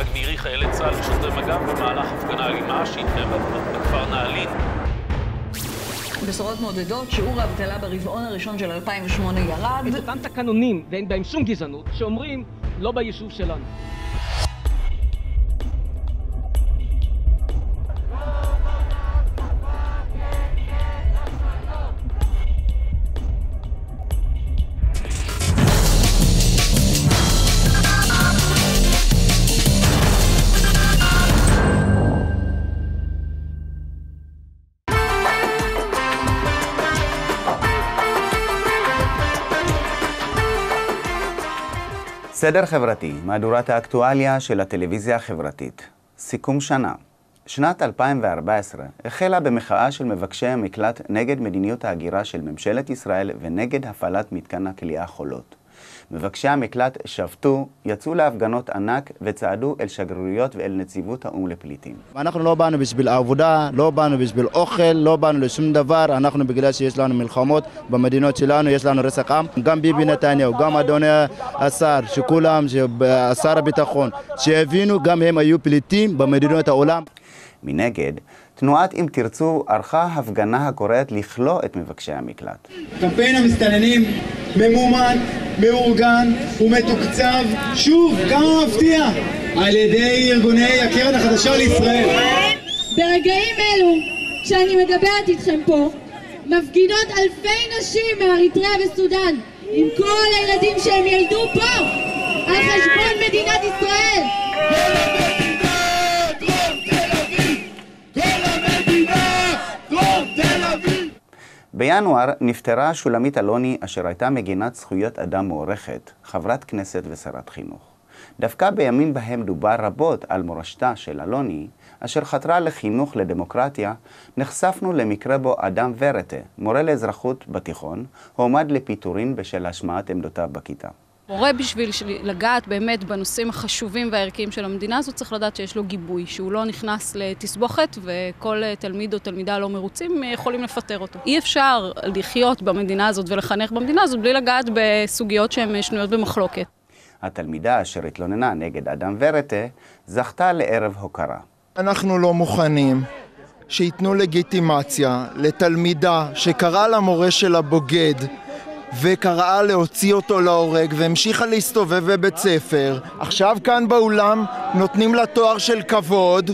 הגדירי חיילי צה"ל ושוטרי מג"ב במהלך הפגנה אלימה שהתקיים בכפר נעלין. בשורות מעודדות, שיעור האבטלה ברבעון הראשון של 2008 ירד. את אותם תקנונים, ואין בהם שום גזענות, שאומרים לא ביישוב שלנו. סדר חברתי, מהדורת האקטואליה של הטלוויזיה החברתית. סיכום שנה. שנת 2014 החלה במחאה של מבקשי המקלט נגד מדיניות ההגירה של ממשלת ישראל ונגד הפעלת מתקן הכליאה חולות. מבקשי המקלט שבתו, יצאו להפגנות ענק וצעדו אל שגרירויות ואל נציבות האו"ם לפליטים. אנחנו לא באנו בשביל עבודה, לא באנו בשביל אוכל, לא באנו לשום דבר, אנחנו בגלל שיש לנו מלחמות במדינות שלנו, יש לנו רצח עם. גם ביבי נתניהו, גם אדוני השר, שכולם, שר הביטחון, שהבינו, גם הם היו פליטים במדינות העולם. מנגד, תנועת אם תרצו ערכה הפגנה הקוראת לכלוא את מבקשי המקלט. קמפיין המסתננים ממומן, מאורגן ומתוקצב, שוב, כמה מפתיע, על ידי ארגוני הקרן החדשה לישראל. ברגעים אלו, כשאני מדברת איתכם פה, מפגינות אלפי נשים מאריתריאה וסודאן עם כל הילדים שהם ילדו פה על חשבון מדינת ישראל. בינואר נפטרה שולמית אלוני, אשר הייתה מגינת זכויות אדם מוערכת, חברת כנסת ושרת חינוך. דווקא בימים בהם דובר רבות על מורשתה של אלוני, אשר חתרה לחינוך לדמוקרטיה, נחשפנו למקרה בו אדם ורטה, מורה לאזרחות בתיכון, הועמד לפיטורין בשל השמעת עמדותיו בכיתה. מורה בשביל לגעת באמת בנושאים החשובים והערכיים של המדינה הזאת צריך לדעת שיש לו גיבוי, שהוא לא נכנס לתסבוכת וכל תלמיד או תלמידה לא מרוצים יכולים לפטר אותו. אי אפשר לחיות במדינה הזאת ולחנך במדינה הזאת בלי לגעת בסוגיות שהן שנויות במחלוקת. התלמידה אשר התלוננה נגד אדם ורטה זכתה לערב הוקרה. אנחנו לא מוכנים שייתנו לגיטימציה לתלמידה שקראה למורה שלה בוגד וקראה להוציא אותו להורג והמשיכה להסתובב בבית ספר. עכשיו כאן באולם נותנים לה תואר של כבוד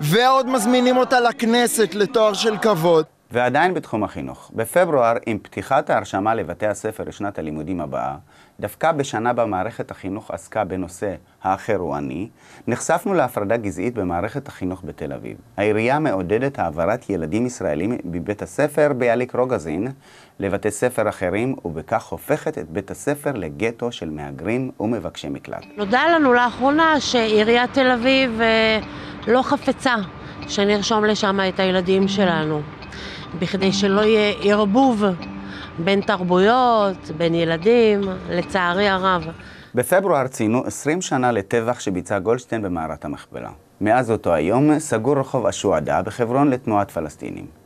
ועוד מזמינים אותה לכנסת לתואר של כבוד. ועדיין בתחום החינוך, בפברואר, עם פתיחת ההרשמה לבתי הספר לשנת הלימודים הבאה, דווקא בשנה בה מערכת החינוך עסקה בנושא האחר הוא אני, נחשפנו להפרדה גזעית במערכת החינוך בתל אביב. העירייה מעודדת העברת ילדים ישראלים מבית הספר ביאליק רוגזין לבתי ספר אחרים, ובכך הופכת את בית הספר לגטו של מהגרים ומבקשי מקלט. נודע לנו לאחרונה שעיריית תל אביב אה, לא חפצה שנרשום לשם את הילדים שלנו. בכדי שלא יהיה ערבוב בין תרבויות, בין ילדים, לצערי הרב. בפברואר ציינו 20 שנה לטבח שביצע גולדשטיין במערת המכפלה. מאז אותו היום סגור רחוב אשועדה בחברון לתנועת פלסטינים.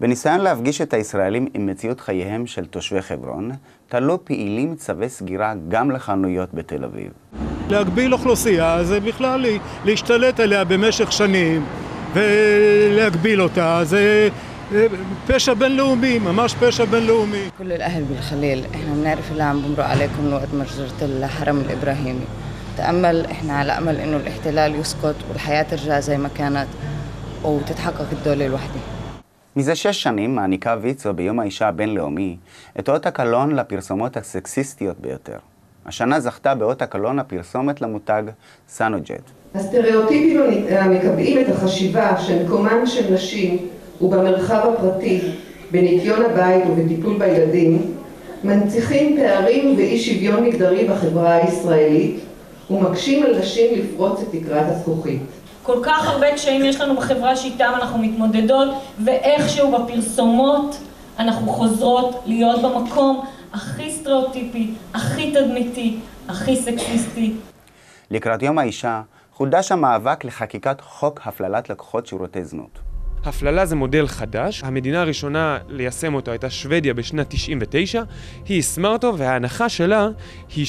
בניסיון להפגיש את הישראלים עם מציאות חייהם של תושבי חברון, תלו פעילים צווי סגירה גם לחנויות בתל אביב. להגביל אוכלוסייה זה בכלל להשתלט עליה במשך שנים ולהגביל אותה, זה פשע בינלאומי, ממש פשע בינלאומי. كل الأهل بالخليل احنا بنعرف اللي عم بمرق عليكم وقت مجزرة الحرم الإبراهيمي تأمل احنا على أمل إنه الاحتلال يسقط والحياة ترجع زي ما كانت وتتحقق الدولة الوحدة מזה שש שנים מעניקה ויצו ביום האישה הבינלאומי את אות הקלון לפרסומות הסקסיסטיות ביותר. השנה זכתה באות הקלון הפרסומת למותג סנוג'ט. הסטריאוטיפים המקבעים את החשיבה שמקומן של נשים הוא במרחב הפרטי, בניקיון הבית ובטיפול בילדים, מנציחים פערים ואי שוויון מגדרי בחברה הישראלית ומקשים על נשים לפרוץ את תקרת הזכוכית. כל כך הרבה קשיים יש לנו בחברה שאיתם אנחנו מתמודדות ואיכשהו בפרסומות אנחנו חוזרות להיות במקום הכי סטריאוטיפי, הכי תדמיתי, הכי סקסיסטי. לקראת יום האישה חודש המאבק לחקיקת חוק הפללת לקוחות שירותי זנות. הפללה זה מודל חדש, המדינה הראשונה ליישם אותו הייתה שוודיה בשנת 99, היא יישמה אותו וההנחה שלה היא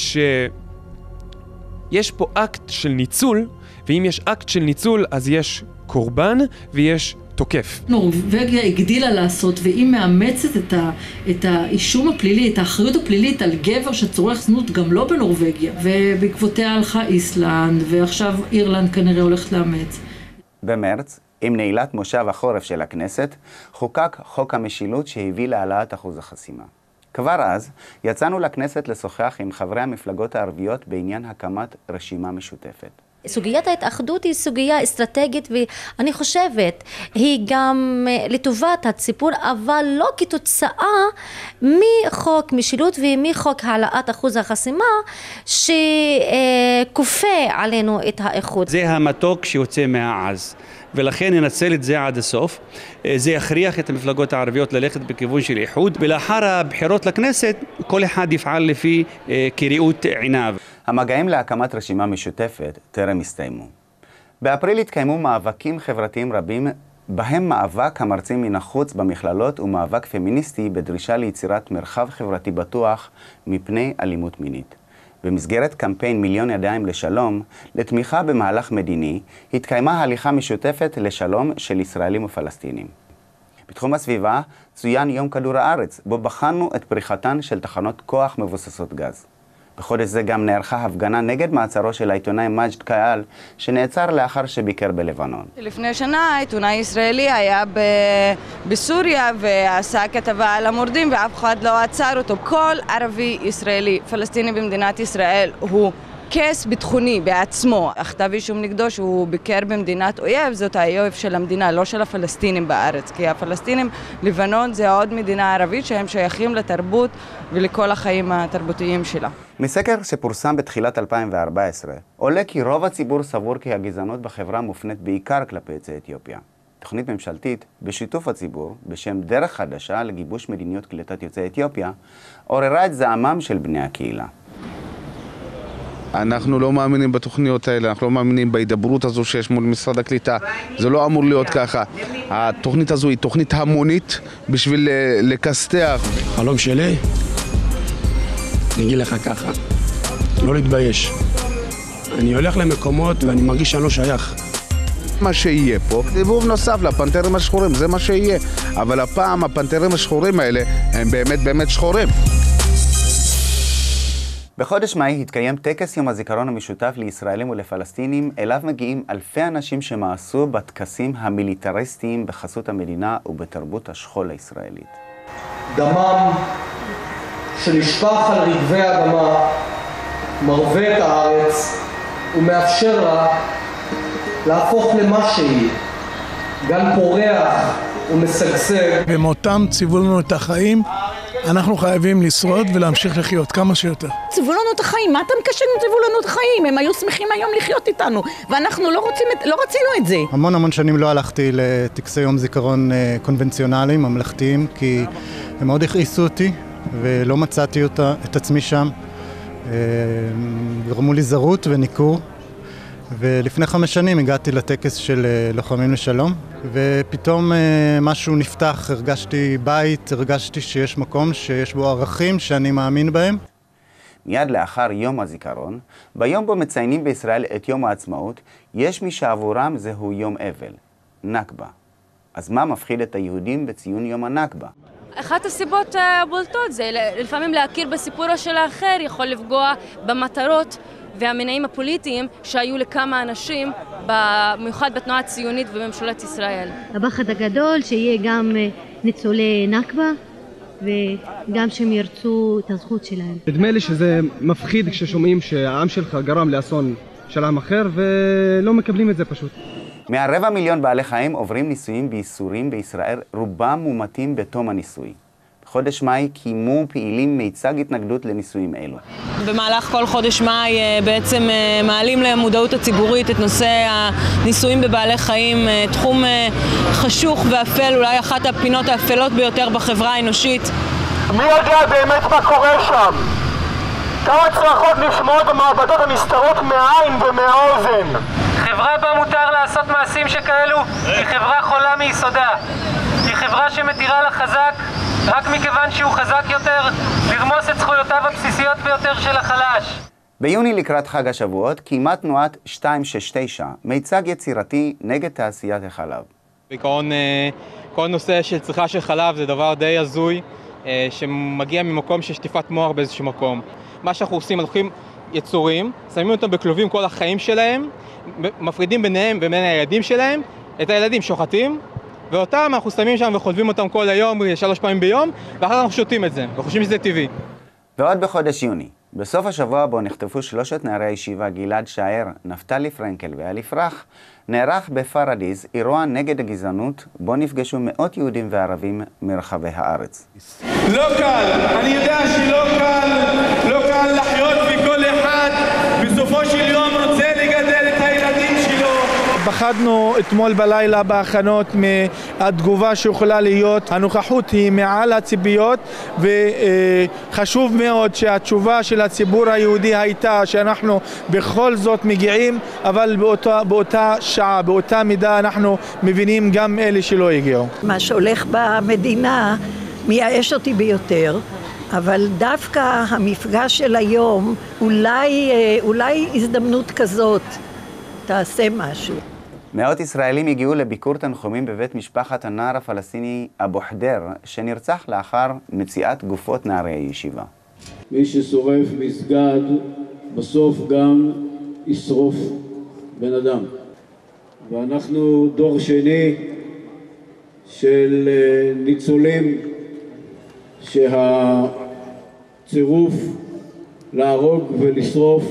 יש פה אקט של ניצול, ואם יש אקט של ניצול אז יש קורבן ויש תוקף. נורבגיה הגדילה לעשות, והיא מאמצת את, ה, את האישום הפלילי, את האחריות הפלילית על גבר שצורך זנות גם לא בנורבגיה. ובעקבותיה הלכה איסלנד, ועכשיו אירלנד כנראה הולכת לאמץ. במרץ, עם נעילת מושב החורף של הכנסת, חוקק חוק המשילות שהביא להעלאת אחוז החסימה. כבר אז יצאנו לכנסת לשוחח עם חברי המפלגות הערביות בעניין הקמת רשימה משותפת. סוגיית ההתאחדות היא סוגיה אסטרטגית ואני חושבת היא גם לטובת הציבור אבל לא כתוצאה מחוק משילות ומחוק העלאת אחוז החסימה שכופה עלינו את האיחוד. זה המתוק שיוצא מהעז ולכן ננצל את זה עד הסוף. זה יכריח את המפלגות הערביות ללכת בכיוון של איחוד ולאחר הבחירות לכנסת כל אחד יפעל לפי כראות עיניו. המגעים להקמת רשימה משותפת טרם הסתיימו. באפריל התקיימו מאבקים חברתיים רבים, בהם מאבק המרצים מן החוץ במכללות ומאבק פמיניסטי בדרישה ליצירת מרחב חברתי בטוח מפני אלימות מינית. במסגרת קמפיין מיליון ידיים לשלום, לתמיכה במהלך מדיני, התקיימה הליכה משותפת לשלום של ישראלים ופלסטינים. בתחום הסביבה צוין יום כדור הארץ, בו בחנו את פריחתן של תחנות כוח מבוססות גז. בחודש זה גם נערכה הפגנה נגד מעצרו של העיתונאי מג'ד קהל, שנעצר לאחר שביקר בלבנון. לפני שנה עיתונאי ישראלי היה ב... בסוריה ועשה כתבה על המורדים ואף אחד לא עצר אותו. כל ערבי ישראלי פלסטיני במדינת ישראל הוא קייס ביטחוני בעצמו. הכתב אישום נגדו שהוא ביקר במדינת אויב, זאת האויב של המדינה, לא של הפלסטינים בארץ. כי הפלסטינים, לבנון זה עוד מדינה ערבית שהם שייכים לתרבות ולכל החיים התרבותיים שלה. מסקר שפורסם בתחילת 2014, עולה כי רוב הציבור סבור כי הגזענות בחברה מופנית בעיקר כלפי יוצאי אתיופיה. תוכנית ממשלתית, בשיתוף הציבור, בשם דרך חדשה לגיבוש מדיניות קליטת יוצאי אתיופיה, עוררה את זעמם של בני הקהילה. אנחנו לא מאמינים בתוכניות האלה, אנחנו לא מאמינים בהידברות הזו שיש מול משרד הקליטה, זה לא אמור להיות ככה. התוכנית הזו היא תוכנית המונית בשביל לכסתח. חלום שלי, אני אגיד לך ככה, לא להתבייש. אני הולך למקומות ואני מרגיש שאני לא שייך. מה שיהיה פה, סיבוב נוסף לפנתרים השחורים, זה מה שיהיה. אבל הפעם הפנתרים השחורים האלה הם באמת באמת שחורים. בחודש מאי התקיים טקס יום הזיכרון המשותף לישראלים ולפלסטינים, אליו מגיעים אלפי אנשים שמאסו בטקסים המיליטריסטיים בחסות המדינה ובתרבות השכול הישראלית. דמם שנשפך על רגבי האדמה מרווה את הארץ ומאפשר לה להפוך למה שהיא, גן פורח ומשגשג. במותם ציוו לנו את החיים אנחנו חייבים לשרוד ולהמשיך לחיות כמה שיותר. ציוו לנו את החיים, מה אתה מקשר אם ציוו לנו את החיים? הם היו שמחים היום לחיות איתנו, ואנחנו לא, רוצים, לא רצינו את זה. המון המון שנים לא הלכתי לטקסי יום זיכרון קונבנציונליים, ממלכתיים, כי הם מאוד הכעיסו אותי, ולא מצאתי אותה, את עצמי שם. גרמו לי זרות וניכור. ולפני חמש שנים הגעתי לטקס של לוחמים לשלום, ופתאום משהו נפתח, הרגשתי בית, הרגשתי שיש מקום שיש בו ערכים שאני מאמין בהם. מיד לאחר יום הזיכרון, ביום בו מציינים בישראל את יום העצמאות, יש מי שעבורם זהו יום אבל, נכבה. אז מה מפחיד את היהודים בציון יום הנכבה? אחת הסיבות הבולטות זה לפעמים להכיר בסיפורו של האחר יכול לפגוע במטרות והמניעים הפוליטיים שהיו לכמה אנשים, במיוחד בתנועה הציונית ובממשלת ישראל. הפחד הגדול שיהיה גם ניצולי נכבה וגם שהם ירצו את הזכות שלהם. נדמה לי שזה מפחיד כששומעים שהעם שלך גרם לאסון של עם אחר ולא מקבלים את זה פשוט. מהרבע מיליון בעלי חיים עוברים ניסויים בייסורים בישראל, רובם מומתים בתום הניסוי. בחודש מאי קיימו פעילים מיצג התנגדות לניסויים אלו. במהלך כל חודש מאי בעצם מעלים למודעות הציבורית את נושא הניסויים בבעלי חיים, תחום חשוך ואפל, אולי אחת הפינות האפלות ביותר בחברה האנושית. מי יודע באמת מה קורה שם? כמה צרחות נשמעות במעבדות הנסתרות מהעין ומהאוזן? חברה בה מותר לעשות מעשים שכאלו היא חברה חולה מיסודה. היא חברה שמתירה לחזק רק מכיוון שהוא חזק יותר לרמוס את זכויותיו הבסיסיות ביותר של החלש. ביוני לקראת חג השבועות קיימה תנועת 269 מיצג יצירתי נגד תעשיית החלב. בעיקרון אה, כל נושא של צריכה של חלב זה דבר די הזוי אה, שמגיע ממקום של שטיפת מוח באיזשהו מקום. מה שאנחנו עושים, אנחנו לוקחים יצורים, שמים אותם בכלובים כל החיים שלהם, מפרידים ביניהם ובין הילדים שלהם, את הילדים שוחטים, ואותם אנחנו שמים שם וחולבים אותם כל היום, שלוש פעמים ביום, ואחר כך אנחנו שותים את זה, וחושבים שזה טבעי. ועוד בחודש יוני, בסוף השבוע בו נחטפו שלושת נערי הישיבה גלעד שער, נפתלי פרנקל ואלי פרח, נערך בפרדיז אירוע נגד הגזענות, בו נפגשו מאות יהודים וערבים מרחבי הארץ. לא קל, אני יודע שלא קל, לא קל לחיות וכל אחד בסופו של יום רוצה לגדל את הילדים שלו. פחדנו אתמול בלילה בהכנות מהתגובה שיכולה להיות. הנוכחות היא מעל הציפיות וחשוב מאוד שהתשובה של הציבור היהודי הייתה שאנחנו בכל זאת מגיעים, אבל באותה, באותה שעה, באותה מידה אנחנו מבינים גם אלה שלא הגיעו. מה שהולך במדינה מייאש אותי ביותר. אבל דווקא המפגש של היום, אולי, אולי הזדמנות כזאת תעשה משהו. מאות ישראלים הגיעו לביקור תנחומים בבית משפחת הנער הפלסטיני אבו חדר, שנרצח לאחר מציאת גופות נערי הישיבה. מי ששורף מסגד, בסוף גם ישרוף בן אדם. ואנחנו דור שני של ניצולים שהצירוף להרוג ולשרוף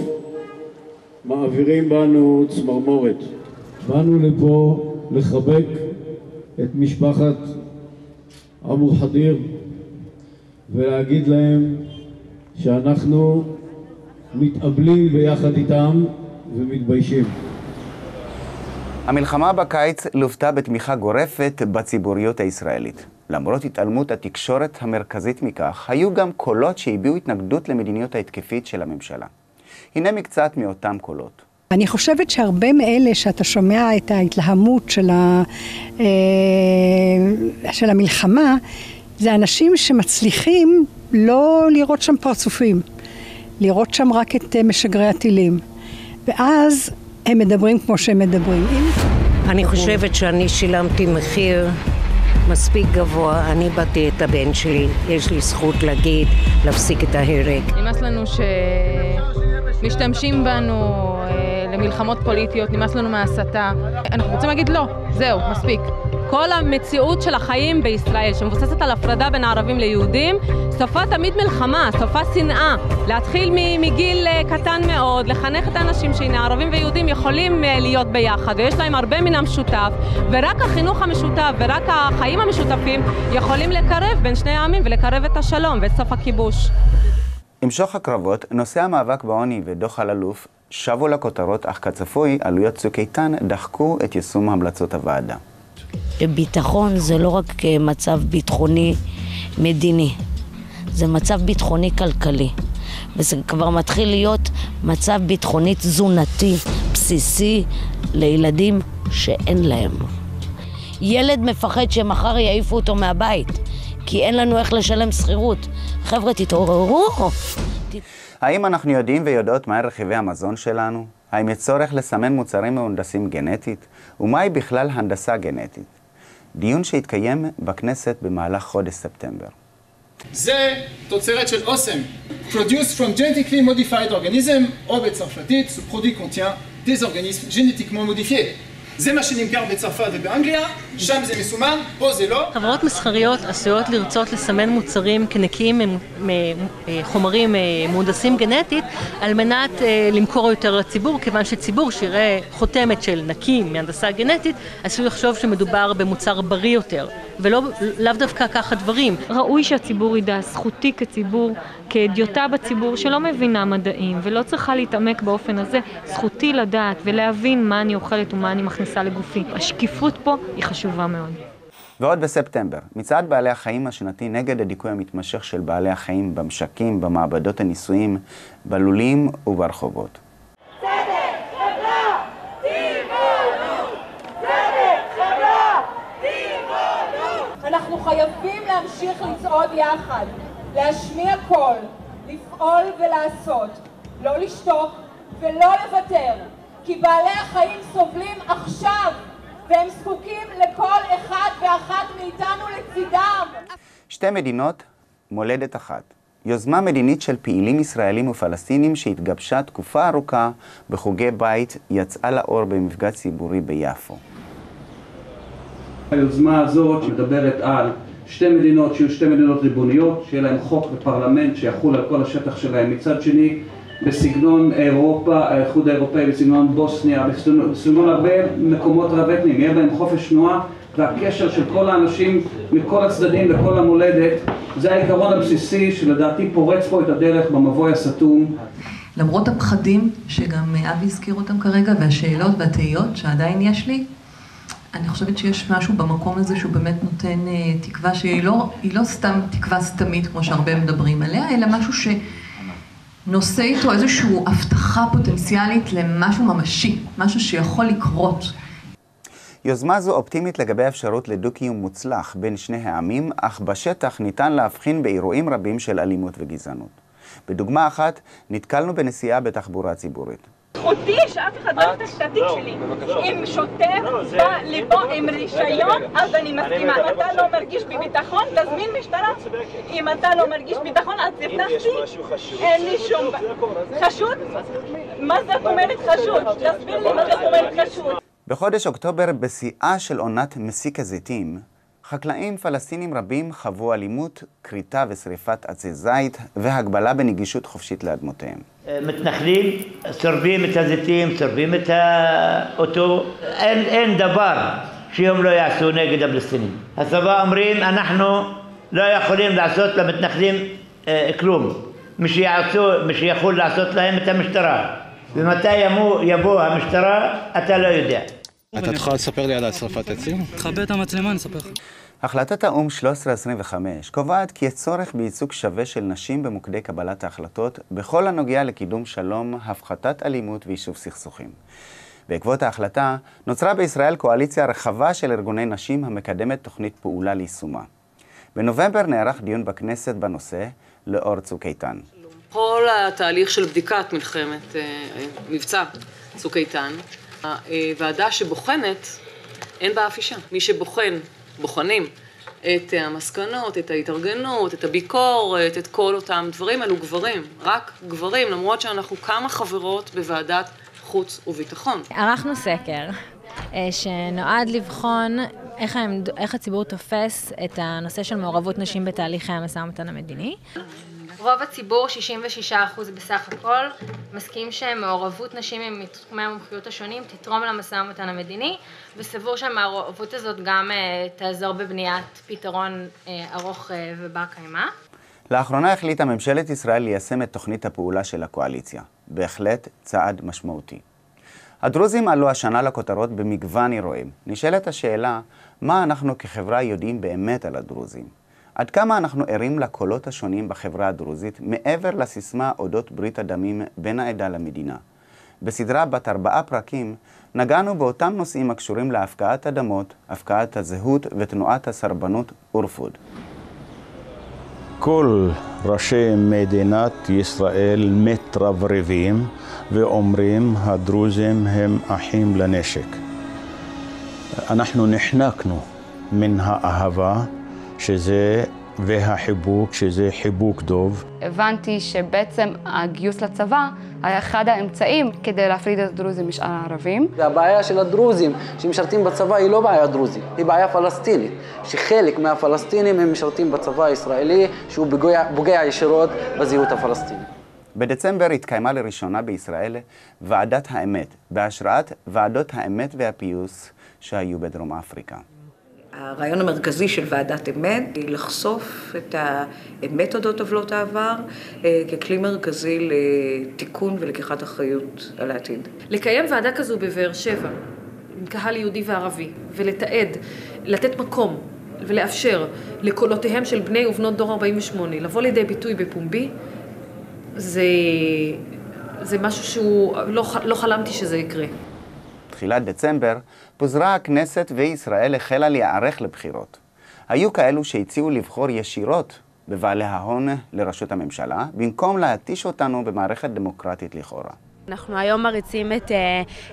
מעבירים בנו צמרמורת. באנו לפה לחבק את משפחת אבו חדיר ולהגיד להם שאנחנו מתאבלים ביחד איתם ומתביישים. המלחמה בקיץ לוותה בתמיכה גורפת בציבוריות הישראלית. למרות התעלמות התקשורת המרכזית מכך, היו גם קולות שהביעו התנגדות למדיניות ההתקפית של הממשלה. הנה מקצת מאותם קולות. אני חושבת שהרבה מאלה שאתה שומע את ההתלהמות של, ה, של המלחמה, זה אנשים שמצליחים לא לראות שם פרצופים, לראות שם רק את משגרי הטילים. ואז הם מדברים כמו שהם מדברים. אני חושבת שאני שילמתי מחיר מספיק גבוה, אני באתי את הבן שלי, יש לי זכות להגיד, להפסיק את ההרג. נמאס לנו שמשתמשים בנו למלחמות פוליטיות, נמאס לנו מההסתה. אנחנו רוצים להגיד לא, זהו, מספיק. כל המציאות של החיים בישראל, שמבוססת על הפרדה בין ערבים ליהודים, סופה תמיד מלחמה, סופה שנאה. להתחיל מגיל קטן מאוד, לחנך את האנשים שהנה ערבים ויהודים יכולים להיות ביחד, ויש להם הרבה מן המשותף, ורק החינוך המשותף ורק החיים המשותפים יכולים לקרב בין שני העמים ולקרב את השלום ואת סוף הכיבוש. עם שוך הקרבות, נושא המאבק בעוני ודוח אלאלוף שבו לכותרות, אך כצפוי, עלויות צוק איתן דחקו את יישום המלצות הוועדה. ביטחון זה לא רק מצב ביטחוני מדיני, זה מצב ביטחוני כלכלי. וזה כבר מתחיל להיות מצב ביטחוני תזונתי בסיסי לילדים שאין להם. ילד מפחד שמחר יעיפו אותו מהבית, כי אין לנו איך לשלם שכירות. חבר'ה, תתעוררו. האם אנחנו יודעים ויודעות מה רכיבי המזון שלנו? האם יש צורך לסמן מוצרים מהונדסים גנטית? ומהי בכלל הנדסה גנטית? דיון שהתקיים בכנסת במהלך חודש ספטמבר. זה תוצרת של אוסם, produced from genetically modified organism, או בצרפתית, ce produit contient des organismes génétiquement modifiés. זה מה שנמכר בצרפת ובאנגליה, שם זה מסומן, פה זה לא. חברות מסחריות עשויות לרצות לסמן מוצרים כנקיים מחומרים מהונדסים גנטית על מנת למכור יותר לציבור, כיוון שציבור שיראה חותמת של נקי מהנדסה גנטית, עשוי לחשוב שמדובר במוצר בריא יותר, ולא לאו דווקא ככה דברים. ראוי שהציבור ידע, זכותי כציבור, כהדיוטה בציבור שלא מבינה מדעים ולא צריכה להתעמק באופן הזה, זכותי לדעת ולהבין מה אני אוכלת ומה אני מכניסה לגופי. השקיפות פה היא חשובה מאוד. ועוד בספטמבר, מצעד בעלי החיים השנתי נגד הדיכוי המתמשך של בעלי החיים במשקים, במעבדות הניסויים, בלולים וברחובות. חייבים להמשיך לצעוד יחד, להשמיע קול, לפעול ולעשות. לא לשתוק ולא לוותר, כי בעלי החיים סובלים עכשיו, והם זקוקים לכל אחד ואחת מאיתנו לצידם. שתי מדינות, מולדת אחת. יוזמה מדינית של פעילים ישראלים ופלסטינים שהתגבשה תקופה ארוכה בחוגי בית יצאה לאור במפגש ציבורי ביפו. היוזמה הזאת שמדברת על שתי מדינות שיהיו שתי מדינות ריבוניות, שיהיה להם חוק ופרלמנט שיחול על כל השטח שלהם. מצד שני, בסגנון אירופה, האיחוד האירופאי, בסגנון בוסניה, בסגנון הרבה מקומות רב אתניים, יהיה בהם חופש תנועה והקשר של כל האנשים מכל הצדדים לכל המולדת, זה העיקרון הבסיסי שלדעתי פורץ פה את הדרך במבוי הסתום. למרות הפחדים, שגם אבי הזכיר אותם כרגע, והשאלות והתהיות שעדיין יש לי, אני חושבת שיש משהו במקום הזה שהוא באמת נותן uh, תקווה שהיא לא, לא סתם תקווה סתמית כמו שהרבה מדברים עליה, אלא משהו שנושא איתו איזושהי הבטחה פוטנציאלית למשהו ממשי, משהו שיכול לקרות. יוזמה זו אופטימית לגבי אפשרות לדו-קיום מוצלח בין שני העמים, אך בשטח ניתן להבחין באירועים רבים של אלימות וגזענות. בדוגמה אחת, נתקלנו בנסיעה בתחבורה ציבורית. זכותי שאף אחד לא יפתח את התיק שלי. אם שוטר בא לפה עם רישיון, אז אני מסכימה. אם אתה לא מרגיש בביטחון, תזמין משטרה. אם אתה לא מרגיש ביטחון, אז תפתח תיק. אין לי שום... חשוד? מה זאת אומרת חשוד? תסביר לי מה זאת אומרת חשוד. בחודש אוקטובר, בשיאה של עונת מסיק הזיתים, חקלאים פלסטינים רבים חוו אלימות, כריתה ושריפת עצי זית והגבלה בנגישות חופשית לאדמותיהם. מתנחלים שורפים את הזיתים, שורפים את האוטו, אין, אין דבר שהם לא יעשו נגד הפלסטינים. הצבא אומרים, אנחנו לא יכולים לעשות למתנחלים אה, כלום. מי שיעשו, מי שיכול לעשות להם את המשטרה. ומתי יבוא, יבוא המשטרה, אתה לא יודע. אתה תוכל לספר לי על השרפת עצים? תכבה את המצלמה, אני אספר לך. החלטת האו"ם 1325 קובעת כי יש צורך בייצוג שווה של נשים במוקדי קבלת ההחלטות בכל הנוגע לקידום שלום, הפחתת אלימות ויישוב סכסוכים. בעקבות ההחלטה נוצרה בישראל קואליציה רחבה של ארגוני נשים המקדמת תוכנית פעולה ליישומה. בנובמבר נערך דיון בכנסת בנושא לאור צוק איתן. כל התהליך של בדיקת מלחמת מבצע צוק איתן, הוועדה שבוחנת, אין בה אף אישה. מי שבוחן בוחנים את המסקנות, את ההתארגנות, את הביקורת, את כל אותם דברים, אלו גברים, רק גברים, למרות שאנחנו כמה חברות בוועדת חוץ וביטחון. ערכנו סקר שנועד לבחון איך, העמד, איך הציבור תופס את הנושא של מעורבות נשים בתהליכי המשא ומתן המדיני. רוב הציבור, 66% בסך הכל, מסכים שמעורבות נשים מתחומי המומחיות השונים תתרום למשא ומתן המדיני, וסבור שהמעורבות הזאת גם uh, תעזור בבניית פתרון uh, ארוך uh, ובר קיימא. לאחרונה החליטה ממשלת ישראל ליישם את תוכנית הפעולה של הקואליציה. בהחלט צעד משמעותי. הדרוזים עלו השנה לכותרות במגוון אירועים. נשאלת השאלה, מה אנחנו כחברה יודעים באמת על הדרוזים? עד כמה אנחנו ערים לקולות השונים בחברה הדרוזית מעבר לסיסמה אודות ברית הדמים בין העדה למדינה. בסדרה בת ארבעה פרקים נגענו באותם נושאים הקשורים להפקעת אדמות, הפקעת הזהות ותנועת הסרבנות אורפוד. כל ראשי מדינת ישראל מתרברבים ואומרים הדרוזים הם אחים לנשק. אנחנו נחנקנו מן האהבה שזה והחיבוק, שזה חיבוק דוב. הבנתי שבעצם הגיוס לצבא היה אחד האמצעים כדי להפריד את הדרוזים משאר הערבים. והבעיה של הדרוזים שמשרתים בצבא היא לא בעיה דרוזית, היא בעיה פלסטינית, שחלק מהפלסטינים הם משרתים בצבא הישראלי, שהוא פוגע, פוגע ישירות בזהות הפלסטינית. בדצמבר התקיימה לראשונה בישראל ועדת האמת, בהשראת ועדות האמת והפיוס שהיו בדרום אפריקה. הרעיון המרכזי של ועדת אמת היא לחשוף את האמת אודות עוולות העבר ככלי מרכזי לתיקון ולקיחת אחריות על העתיד. לקיים ועדה כזו בבאר שבע, עם קהל יהודי וערבי, ולתעד, לתת מקום ולאפשר לקולותיהם של בני ובנות דור 48 לבוא לידי ביטוי בפומבי, זה, זה משהו שהוא, לא, לא חלמתי שזה יקרה. בתחילת דצמבר פוזרה הכנסת וישראל החלה להיערך לבחירות. היו כאלו שהציעו לבחור ישירות בבעלי ההון לראשות הממשלה, במקום להתיש אותנו במערכת דמוקרטית לכאורה. אנחנו היום מריצים את uh,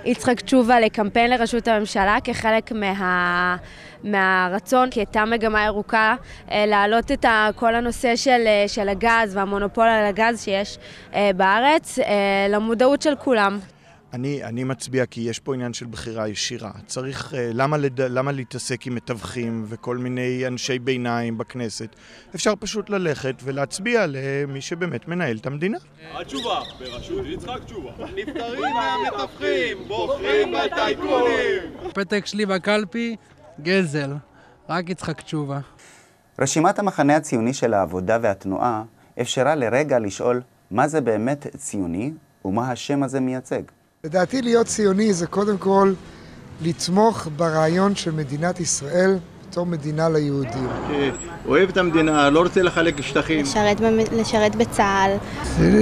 יצחק תשובה לקמפיין לראשות הממשלה כחלק מה, מהרצון, כי הייתה מגמה ירוקה, uh, להעלות את ה, כל הנושא של, uh, של הגז והמונופול על הגז שיש uh, בארץ uh, למודעות של כולם. אני, אני מצביע כי יש פה עניין של בחירה ישירה. צריך, למה, לד... למה להתעסק עם מתווכים וכל מיני אנשי ביניים בכנסת? אפשר פשוט ללכת ולהצביע למי שבאמת מנהל את המדינה. התשובה, בראשות יצחק תשובה. נפטרים מהמתווכים, בוחרים בטייקונים. הפתק שלי בקלפי, גזל. רק יצחק תשובה. רשימת המחנה הציוני של העבודה והתנועה אפשרה לרגע לשאול מה זה באמת ציוני ומה השם הזה מייצג. לדעתי להיות ציוני זה קודם כל לתמוך ברעיון של מדינת ישראל בתור מדינה ליהודים. אוהב את המדינה, לא רוצה לחלק שטחים. לשרת, לשרת בצה"ל.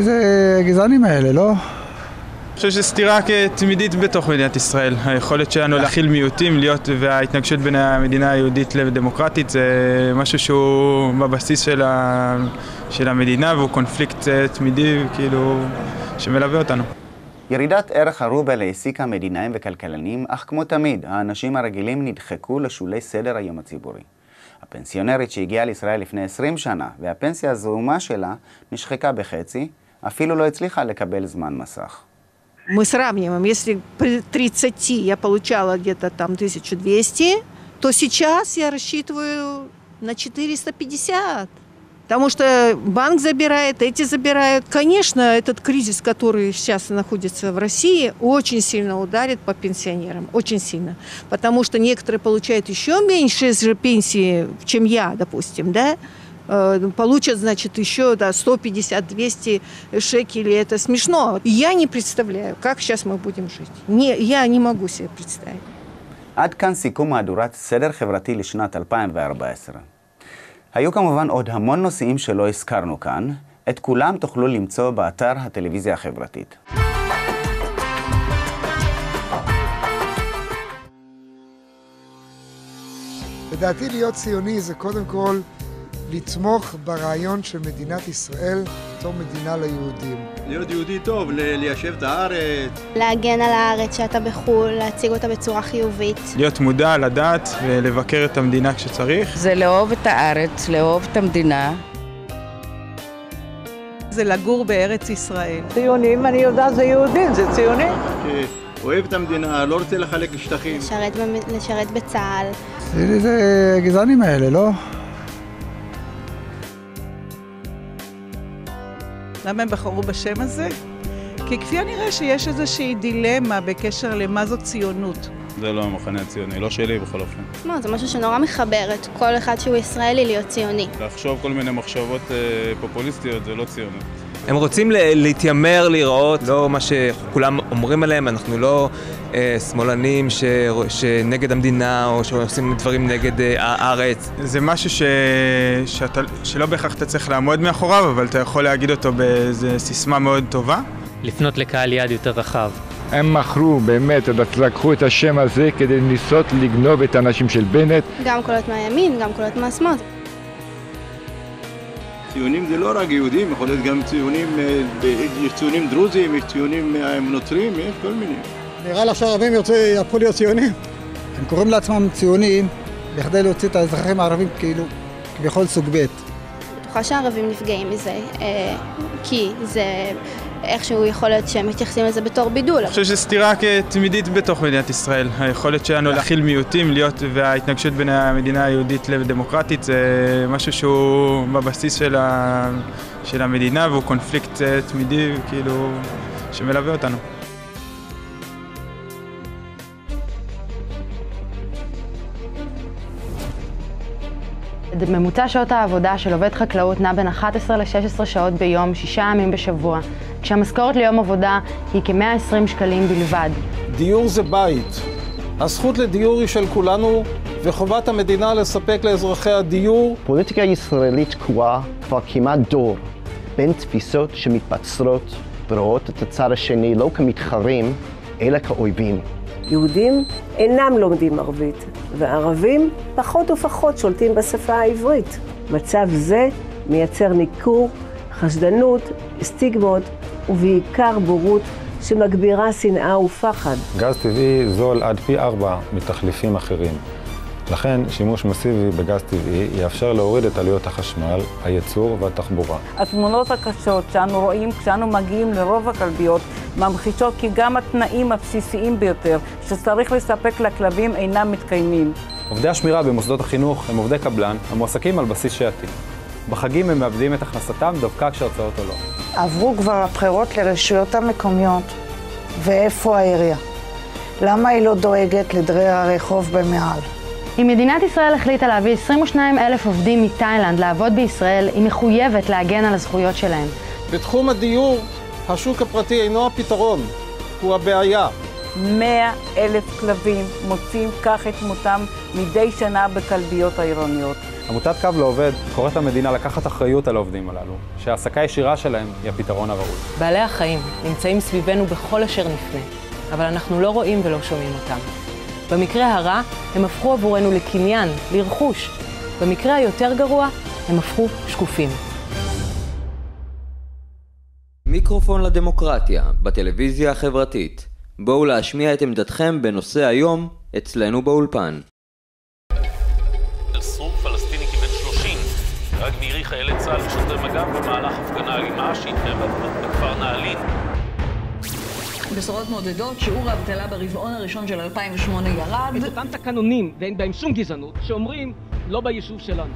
זה גזענים האלה, לא? אני חושב שזו סתירה תמידית בתוך מדינת ישראל. היכולת שלנו להכיל מיעוטים, להיות, וההתנגשות בין המדינה היהודית לדמוקרטית זה משהו שהוא בבסיס של, ה, של המדינה והוא קונפליקט תמידי, כאילו, שמלווה אותנו. ירידת ערך הרובל העסיקה מדינאים וכלכלנים, אך כמו תמיד, האנשים הרגילים נדחקו לשולי סדר היום הציבורי. הפנסיונרית שהגיעה לישראל לפני 20 שנה, והפנסיה הזעומה שלה נשחקה בחצי, אפילו לא הצליחה לקבל זמן מסך. Мы сравниваем, если при 30 я получала где-то там 1200, то сейчас я рассчитываю на 450. Потому что банк забирает, эти забирают. Конечно, этот кризис, который сейчас находится в России, очень сильно ударит по пенсионерам. Очень сильно. Потому что некоторые получают еще меньше же пенсии, чем я, допустим, да? получат, значит, еще да, 150-200 шекелей. Это смешно. Я не представляю, как сейчас мы будем жить. Не, я не могу себе представить. עד כאן סיכום מהדורת סדר חברתי לשנת 2014. היו כמובן עוד המון נושאים שלא הזכרנו כאן, את כולם תוכלו למצוא באתר הטלוויזיה החברתית. לדעתי להיות ציוני זה קודם כל לתמוך ברעיון של מדינת ישראל בתור מדינה ליהודים. להיות יהודי טוב, ליישב את הארץ. להגן על הארץ שאתה בחו"ל, להציג אותה בצורה חיובית. להיות מודע, לדעת ולבקר את המדינה כשצריך. זה לאהוב את הארץ, לאהוב את המדינה. זה לגור בארץ ישראל. ציונים, אני יודעת, זה יהודים, זה ציונים. אוהב את המדינה, לא רוצה לחלק שטחים. לשרת, לשרת בצה"ל. זה גזענים האלה, לא? למה הם בחרו בשם הזה? כי כפי הנראה שיש איזושהי דילמה בקשר למה זו ציונות. זה לא המחנה הציוני, לא שלי בכל אופן. לא, זה משהו שנורא מחבר את כל אחד שהוא ישראלי להיות ציוני. לחשוב כל מיני מחשבות אה, פופוליסטיות זה לא ציונות. הם רוצים להתיימר, להיראות, לא מה שכולם אומרים עליהם, אנחנו לא אה, שמאלנים ש... שנגד המדינה או שעושים דברים נגד אה, הארץ. זה משהו ש... שאתה... שלא בהכרח אתה צריך לעמוד מאחוריו, אבל אתה יכול להגיד אותו באיזו סיסמה מאוד טובה. לפנות לקהל יעד יותר רחב. הם מכרו באמת, לקחו את השם הזה כדי לנסות לגנוב את האנשים של בנט. גם קולות מהימין, גם קולות מהשמאל. ציונים זה לא רק יהודים, יכול להיות גם ציונים, יש ציונים דרוזים, יש ציונים נוצרים, יש כל מיני. נראה לך שהערבים יהפכו להיות ציונים? הם קוראים לעצמם ציונים בכדי להוציא את האזרחים הערבים כאילו כביכול סוג ב'. בטוחה שהערבים נפגעים מזה, כי זה איכשהו יכול להיות שהם מתייחסים לזה בתור בידול. אני חושב שזו סתירה תמידית בתוך מדינת ישראל. היכולת שלנו להכיל מיעוטים, להיות, וההתנגשות בין המדינה היהודית לדמוקרטית זה משהו שהוא בבסיס של, ה, של המדינה והוא קונפליקט תמידי, כאילו, שמלווה אותנו. ממוצע שעות העבודה של עובד חקלאות נע בין 11 ל-16 שעות ביום, שישה ימים בשבוע, כשהמשכורת ליום עבודה היא כ-120 שקלים בלבד. דיור זה בית. הזכות לדיור היא של כולנו, וחובת המדינה לספק לאזרחי הדיור. פוליטיקה ישראלית תקועה כבר כמעט דור בין תפיסות שמתבצרות ורואות את הצד השני לא כמתחרים, אלא כאויבים. יהודים אינם לומדים ערבית, וערבים פחות ופחות שולטים בשפה העברית. מצב זה מייצר ניכור, חשדנות, סטיגמות ובעיקר בורות שמגבירה שנאה ופחד. גז טבעי זול עד פי ארבע מתחליפים אחרים. לכן שימוש מסיבי בגז טבעי יאפשר להוריד את עלויות החשמל, הייצור והתחבורה. התמונות הקשות שאנו רואים כשאנו מגיעים לרוב הכלביות ממחישות כי גם התנאים הבסיסיים ביותר שצריך לספק לכלבים אינם מתקיימים. עובדי השמירה במוסדות החינוך הם עובדי קבלן המועסקים על בסיס שעתי. בחגים הם מאבדים את הכנסתם דווקא כשהוצאות עולות. עברו כבר הבחירות לרשויות המקומיות, ואיפה העירייה? למה היא לא דואגת לדרי הרחוב במעל? אם מדינת ישראל החליטה להביא 22 אלף עובדים מתאילנד לעבוד בישראל, היא מחויבת להגן על הזכויות שלהם. בתחום הדיור, השוק הפרטי אינו הפתרון, הוא הבעיה. 100 אלף כלבים מוצאים כך את מותם מדי שנה בכלביות העירוניות. עמותת קו לעובד קוראת למדינה לקחת אחריות על העובדים הללו, שהעסקה ישירה שלהם היא הפתרון הראוי. בעלי החיים נמצאים סביבנו בכל אשר נפנה, אבל אנחנו לא רואים ולא שומעים אותם. במקרה הרע, הם הפכו עבורנו לקניין, לרכוש. במקרה היותר גרוע, הם הפכו שקופים. מיקרופון לדמוקרטיה, בטלוויזיה החברתית. בואו להשמיע את עמדתכם בנושא היום, אצלנו באולפן. חיילי צה"ל ושוטרי מג"ב במהלך הפגנה אלימה שהתקיים בכפר נעלין. בשורות מעודדות, שיעור האבטלה ברבעון הראשון של 2008 ירד. את אותם תקנונים, ואין בהם שום גזענות, שאומרים לא ביישוב שלנו.